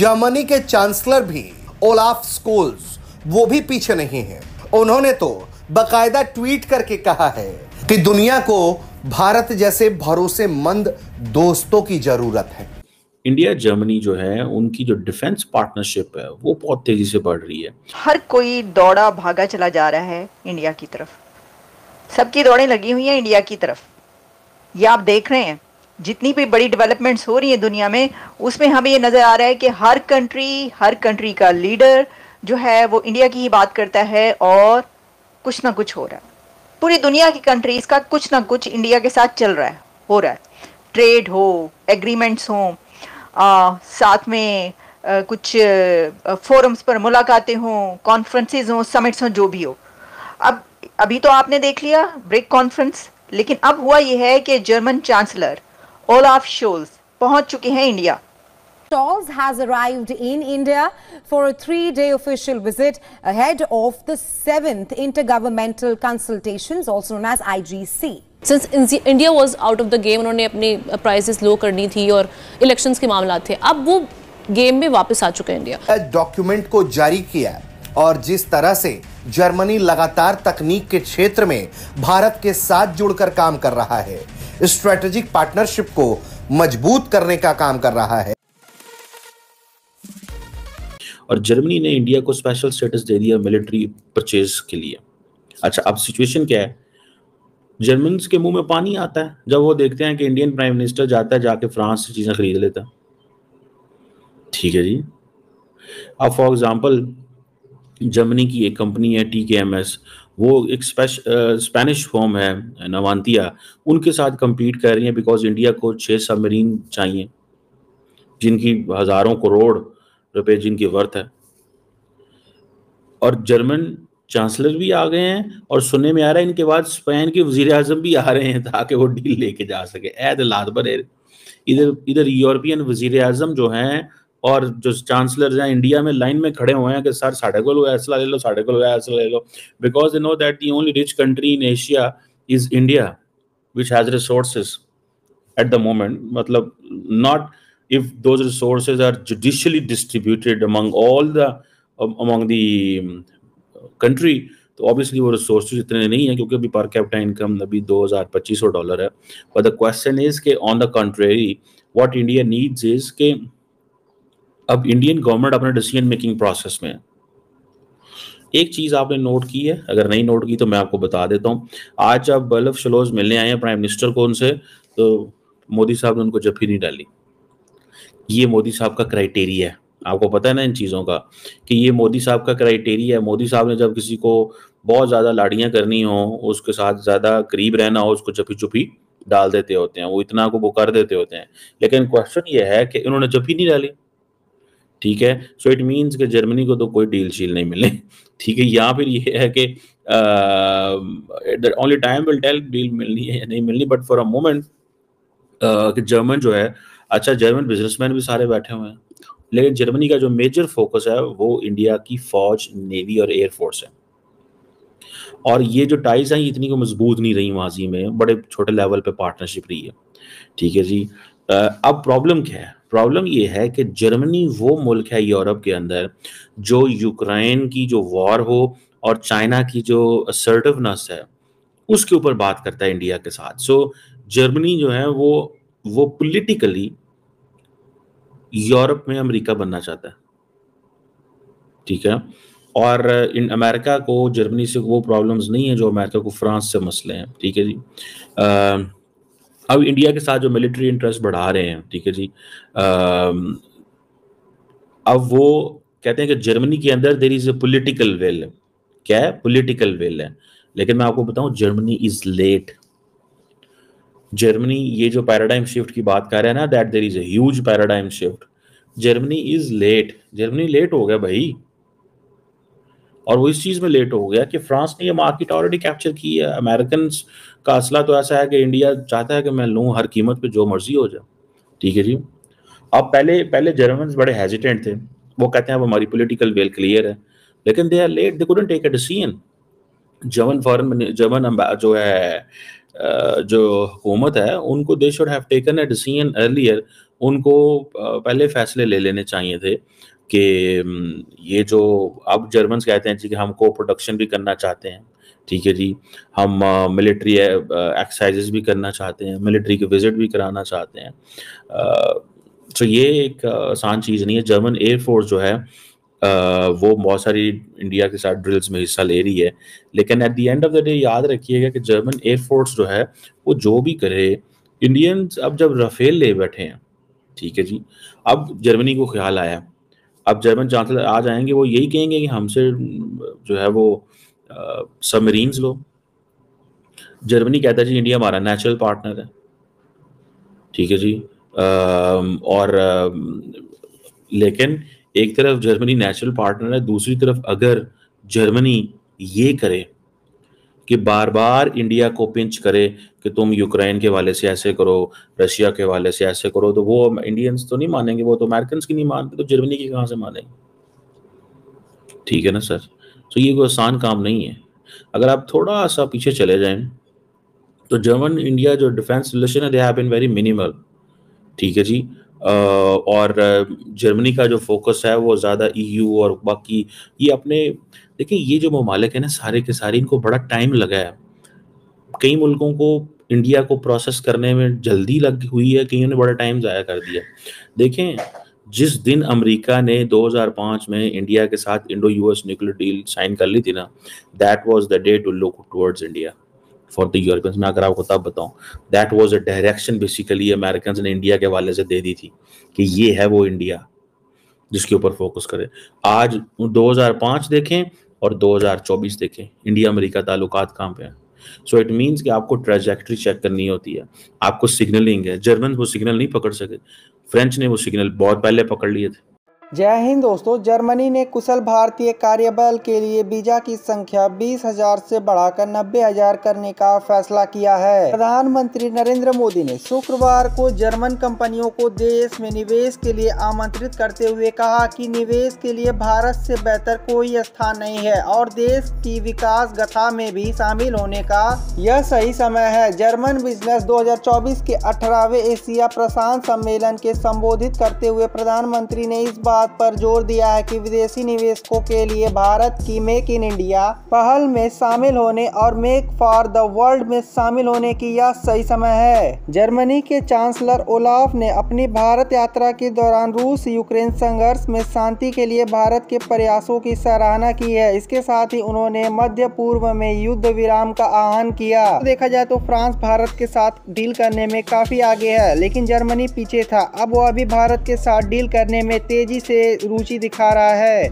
Germany के chancellor भी Olaf Scholes वो भी पीछे नहीं है। उन्होंने तो बकायदा ट्वीट करके कहा है कि दुनिया को भारत जैसे भरोसेमंद दोस्तों की ज़रूरत है। इंडिया जर्मनी जो है उनकी जो डिफेंस पार्टनरशिप है वो बहुत तेज़ी से बढ़ रही है। हर कोई दौड़ा भागा चला जा रहा है इंडिया की तरफ़। सबकी दौड़ें लगी हुई हैं इंडिया की तरफ़। ये आप देख रहे हैं। जितनी भी बड़ी डेवलपमेंट्स हो रही है दुनिया में उसमें हमें ये नज़र आ रहा है कि हर कंट्री हर कंट्री का लीडर जो है वो इंडिया की ही बात करता है और कुछ ना कुछ हो रहा है। पूरी दुनिया की कंट्रीज़ का कुछ ना कुछ इंडिया के साथ चल रहा है हो रहा है। ट्रेड हो एग्रीमेंट्स हो साथ में आ, कुछ फोरम्स पर मुलाकातें हों कॉन्फ्रेंसेज हों समिट्स हों जो भी हो। अब अभी तो आपने देख लिया ब्रेक कॉन्फ्रेंस लेकिन अब हुआ यह है कि जर्मन चांसलर ओलाफ शोल्स पहुँच चुके हैं India Stolz has arrived in India for a three-day official visit ahead of the seventh intergovernmental consultations, also known as IGC. Since India was out of the game, उन्होंने अपनी prices लो करनी थी और elections के मामला थे अब वो गेम में वापस आ चुके हैं इंडिया डॉक्यूमेंट को जारी किया और जिस तरह से जर्मनी लगातार तकनीक के क्षेत्र में भारत के साथ जुड़कर काम कर रहा है स्ट्रेटेजिक पार्टनरशिप को मज़बूत करने का काम कर रहा है। और जर्मनी ने इंडिया को स्पेशल स्टेटस दे दिया मिलिट्री परचेज के लिए। अच्छा अब सिचुएशन क्या है? जर्मन के मुँह में पानी आता है, जब वो देखते हैं कि इंडियन प्राइम मिनिस्टर जाता है, जाके फ्रांस से चीज़ें खरीद लेता ठीक है जी। अब फॉर एग्ज़ाम्पल जर्मनी की एक कंपनी है टी के एम एस वो एक स्पेनिश फॉर्म है नवांतिया उनके साथ compete कर रही हैं बिकॉज़ इंडिया को छः सबमरीन चाहिए, जिनकी हज़ारों करोड़ रुपए जिनकी वर्थ है। और जर्मन चांसलर भी आ गए हैं और सुनने में आ रहा है, इनके बाद स्पेन के वज़ीर अजम भी आ रहे हैं ताकि वो डील लेके जा सके। ऐद लादबर इधर इधर यूरोपियन वज़ीर अजम जो हैं और जो चांसलर हैं इंडिया में लाइन में खड़े हुए हैं कि सर, साढ़े को ऐसा ले लो साढ़े को ऐसा ले लो because you know that the only rich country in Asia is India which has resources at the moment मतलब not if those resources are judicially distributed among all the among the country तो obviously वो resources इतने नहीं है, क्योंकि अभी per capita income अभी 2500 dollar है। बट द क्वेश्चन इज़ के on the contrary what India needs is के अब इंडियन गवर्नमेंट अपने डिसीज़न मेकिंग प्रोसेस में एक चीज़ आपने नोट की है, अगर नहीं नोट की तो मैं आपको बता देता हूँ। आज जब बल्लभ शलोज मिलने आए हैं प्राइम मिनिस्टर को उनसे तो मोदी साहब ने उनको जफी नहीं डाली। ये मोदी साहब का क्राइटेरिया है। आपको पता है ना इन चीज़ों का, कि ये मोदी साहब का क्राइटेरिया है। मोदी साहब ने जब किसी को बहुत ज़्यादा लाड़ियाँ करनी हो, उसके साथ ज़्यादा करीब रहना हो, उसको चपी चुपी डाल देते होते हैं, वो इतना को वो कर देते होते हैं। लेकिन क्वेश्चन ये है कि इन्होंने जफी नहीं डाली। ठीक है? सो इट मीन्स कि जर्मनी को तो कोई डील शील नहीं मिले ठीक है? या फिर ये है कि only time will tell deal मिलनी है या नहीं मिलनी बट फॉर अ मोमेंट कि जर्मन जो है अच्छा जर्मन बिजनेसमैन भी सारे बैठे हुए हैं। लेकिन जर्मनी का जो मेजर फोकस है, वो इंडिया की फौज नेवी और एयरफोर्स है। और ये जो टाइज हैं इतनी को मज़बूत नहीं रही माजी में, बड़े छोटे लेवल पे पार्टनरशिप रही है। ठीक है जी? अब प्रॉब्लम क्या है? प्रॉब्लम ये है कि जर्मनी वो मुल्क है यूरोप के अंदर जो यूक्रेन की जो वॉर हो और चाइना की जो असर्टिवनेस है उसके ऊपर बात करता है इंडिया के साथ। सो जर्मनी जो है वो वो पॉलिटिकली यूरोप में अमेरिका बनना चाहता है। ठीक है? और इन अमेरिका को जर्मनी से वो प्रॉब्लम्स नहीं है जो अमेरिका को फ्रांस से मसले हैं। ठीक है जी? आ, अब इंडिया के साथ जो मिलिट्री इंटरेस्ट बढ़ा रहे हैं ठीक है जी आ, अब वो कहते हैं कि जर्मनी के अंदर there is a political will क्या है? पोलिटिकल विल है। लेकिन मैं आपको बताऊँ जर्मनी इज़ लेट जर्मनी ये जो पैराडाइम शिफ्ट की बात कर रहे हैं ना that there is a huge paradigm shift Germany is late Germany late हो गया भाई। और वो इस चीज़ में लेट हो गया कि फ्रांस ने ये मार्केट ऑलरेडी कैप्चर की है। अमेरिकन का असला तो ऐसा है कि इंडिया चाहता है कि मैं लूँ हर कीमत पे, जो मर्ज़ी हो जाए। ठीक है जी? अब पहले पहले जर्मन बड़े हेजिटेंट थे। वो कहते हैं, अब हमारी पोलिटिकल वेल क्लियर है। लेकिन they are late they take a decision German foreign German जो है जो हुकूमत है, उनको they should have taken a decision earlier उनको पहले फैसले ले लेने चाहिए थे। कि ये जो अब जर्मन कहते हैं जी कि हम को प्रोडक्शन भी करना चाहते हैं ठीक है जी। हम मिलिट्री एक्सरसाइजेस भी करना चाहते हैं मिलिट्री के विज़िट भी कराना चाहते हैं। तो ये एक आसान चीज़ नहीं है। जर्मन एयरफोर्स जो है आ, वो बहुत सारी इंडिया के साथ ड्रिल्स में हिस्सा ले रही है। लेकिन at the end of the day याद रखिएगा कि जर्मन एयरफोर्स जो है वो जो भी करे इंडियंस अब जब राफेल ले बैठे हैं ठीक है जी। अब जर्मनी को ख्याल आया। अब जर्मन चांसलर आ जाएँगे वो यही कहेंगे कि हमसे जो है वो सबमरीन्स लो। जर्मनी कहता है जी इंडिया हमारा नेचुरल पार्टनर है। ठीक है जी। आ, और आ, लेकिन एक तरफ़ जर्मनी नेचुरल पार्टनर है दूसरी तरफ़ अगर जर्मनी ये करे कि बार बार इंडिया को पिंच करे कि तुम यूक्रेन के वाले से ऐसे करो, रशिया के वाले से ऐसे करो तो वो इंडियंस तो नहीं मानेंगे, वो तो अमेरिकन की नहीं मानते तो जर्मनी की कहाँ से मानेंगे? ठीक है ना सर तो ये कोई आसान काम नहीं है। अगर आप थोड़ा सा पीछे चले जाएँ तो जर्मन इंडिया जो डिफेंस रिलेशन है they have been very minimal ठीक है जी? और जर्मनी का जो फोकस है वो ज़्यादा ईयू और बाकी ये अपने, देखिए ये जो ममालिक है ना, सारे के सारे इनको बड़ा टाइम लगा है। कई मुल्कों को इंडिया को प्रोसेस करने में जल्दी लग हुई है, कईयों ने बड़ा टाइम ज़ाया कर दिया। देखें, जिस दिन अमेरिका ने 2005 में इंडिया के साथ Indo US nuclear deal sign कर ली थी ना that was the day to look towards India for the Europeans मैं अगर आपको तब बताऊँ that was a direction basically American ने इंडिया के हवाले से दे दी थी कि ये है वो इंडिया जिसके ऊपर फोकस करें। आज 2005 देखें और 2024 देखें इंडिया अमेरिका ताल्लुकात कहाँ पे हैं? सो इट मीन्स कि आपको ट्रेजेक्ट्री चेक करनी होती है। आपको सिग्नलिंग है। जर्मन वो सिग्नल नहीं पकड़ सके। फ्रेंच ने वो सिग्नल बहुत पहले पकड़ लिए थे। जय हिंद दोस्तों, जर्मनी ने कुशल भारतीय कार्यबल के लिए वीज़ा की संख्या बीस हज़ार से बढ़ाकर नब्बे हज़ार करने का फैसला किया है। प्रधानमंत्री नरेंद्र मोदी ने शुक्रवार को जर्मन कंपनियों को देश में निवेश के लिए आमंत्रित करते हुए कहा कि निवेश के लिए भारत से बेहतर कोई स्थान नहीं है और देश की विकास गथा में भी शामिल होने का यह सही समय है। जर्मन बिज़नेस दो हज़ार चौबीस के अठारहवे एशिया प्रशांत सम्मेलन के संबोधित करते हुए प्रधानमंत्री ने इस बार बात पर ज़ोर दिया है कि विदेशी निवेशकों के लिए भारत की मेक इन इंडिया पहल में शामिल होने और मेक फॉर द वर्ल्ड में शामिल होने की यह सही समय है। जर्मनी के चांसलर ओलाफ ने अपनी भारत यात्रा के दौरान रूस यूक्रेन संघर्ष में शांति के लिए भारत के प्रयासों की सराहना की है। इसके साथ ही उन्होंने मध्य पूर्व में युद्ध विराम का आह्वान किया। तो देखा जाए तो फ्रांस भारत के साथ डील करने में काफ़ी आगे है, लेकिन जर्मनी पीछे था। अब वो अभी भारत के साथ डील करने में तेज़ी से रुचि दिखा रहा है।